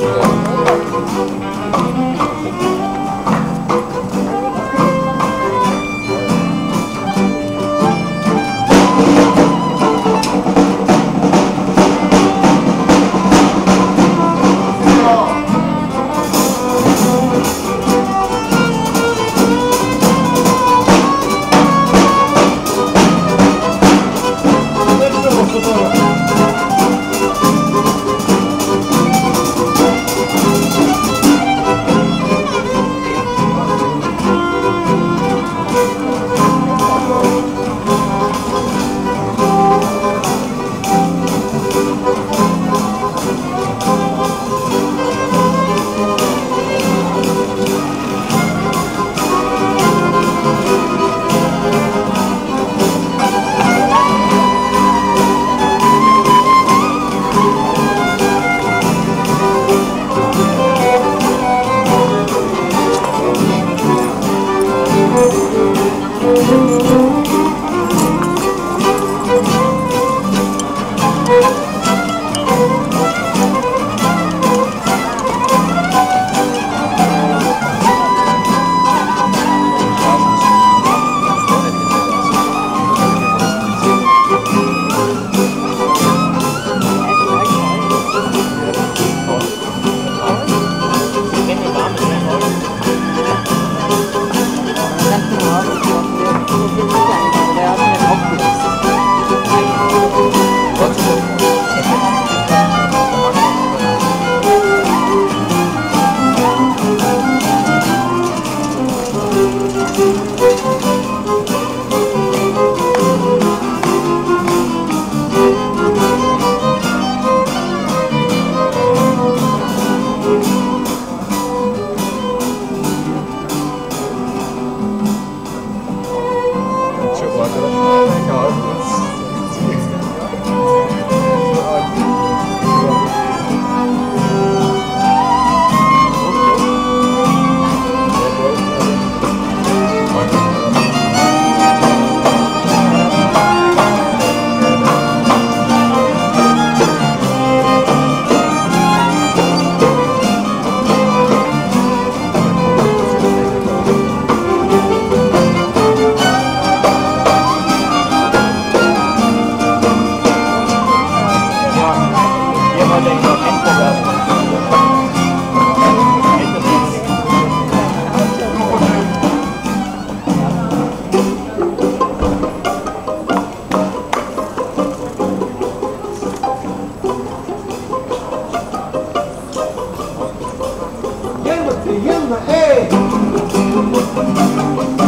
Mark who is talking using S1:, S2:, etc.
S1: Thank
S2: the head.